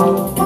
Música